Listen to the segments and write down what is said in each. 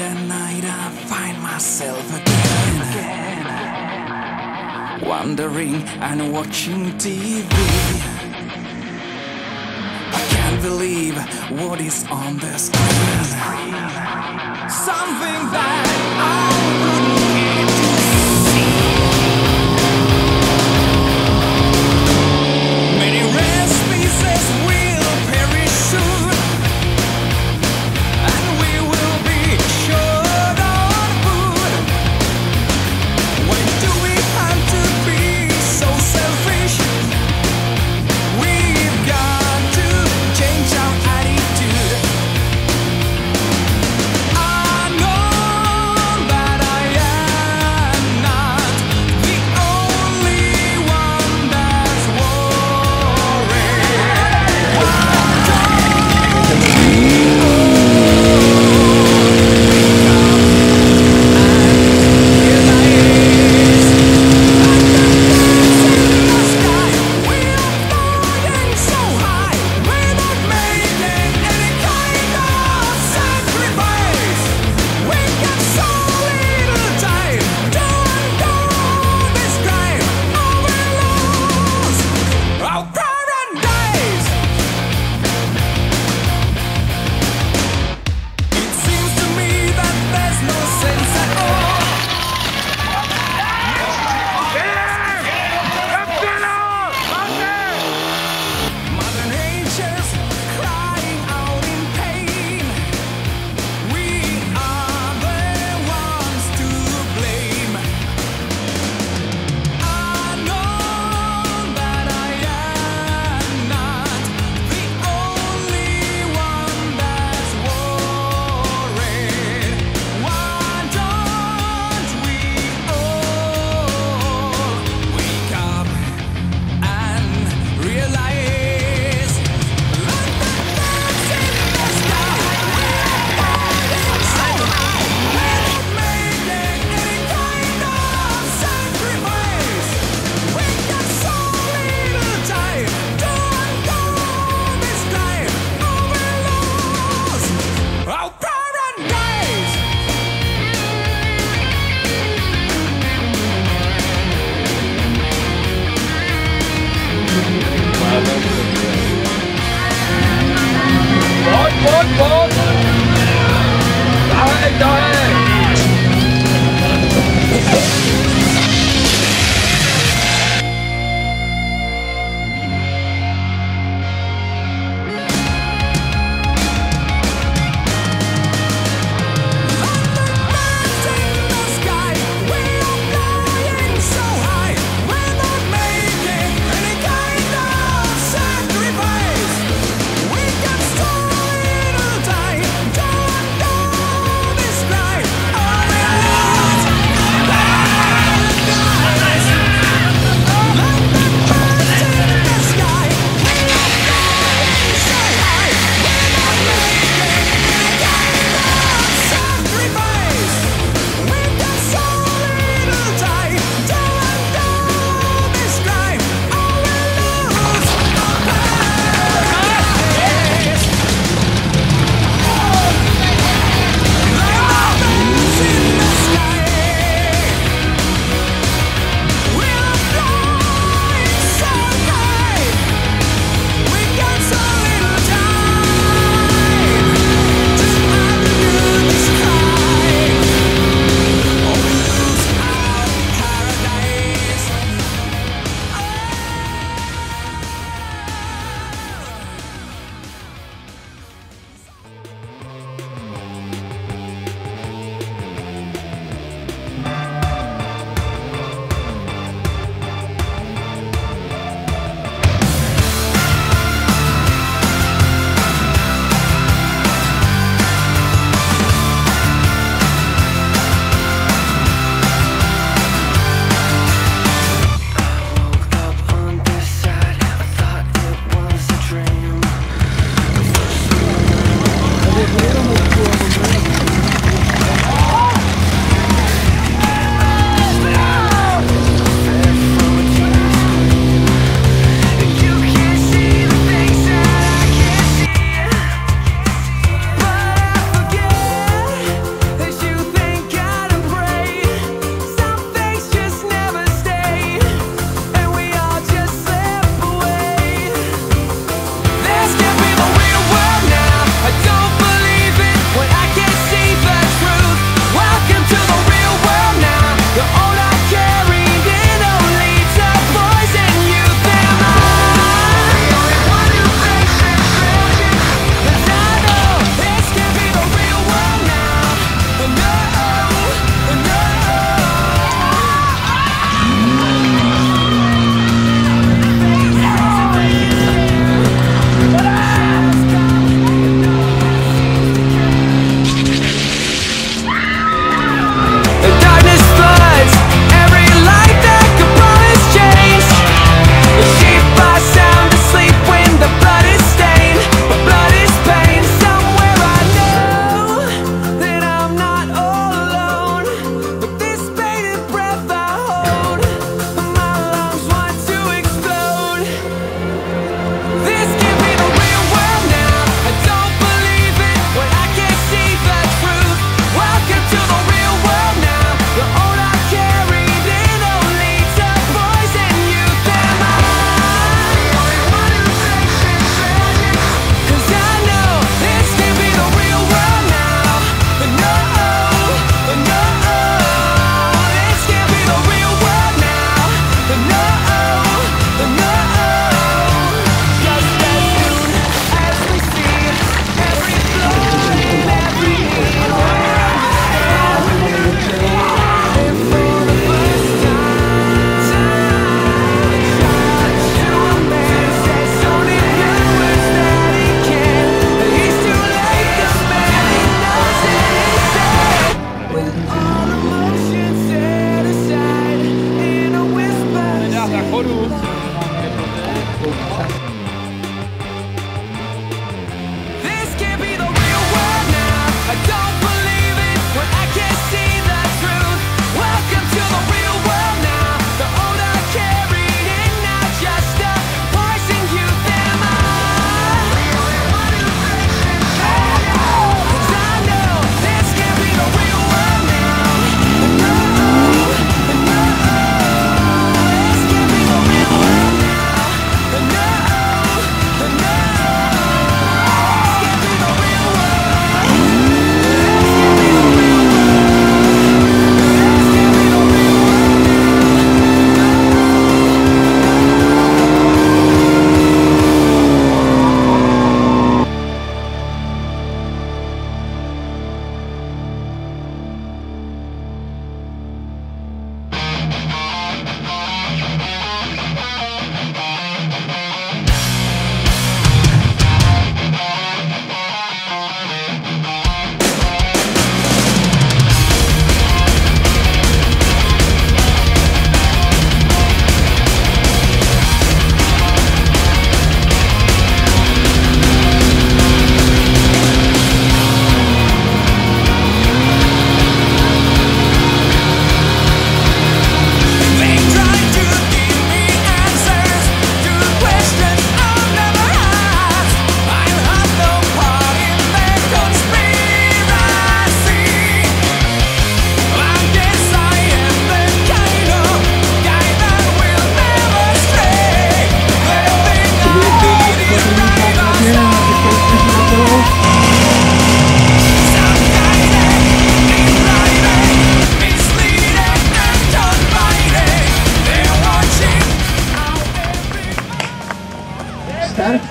and night I find myself again Wandering and watching TV I can't believe what is on the screen. Something that I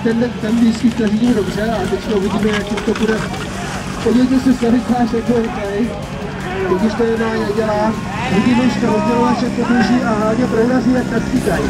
ten, ten blízký vteřiním dobře a teď to uvidíme, jak to bude. Podívejte se, Stanisláš, jak to je tady. Když to jedná dělá. vidíme, že to rozdělovače podruží a hlavně prohraří, jak tak chytají.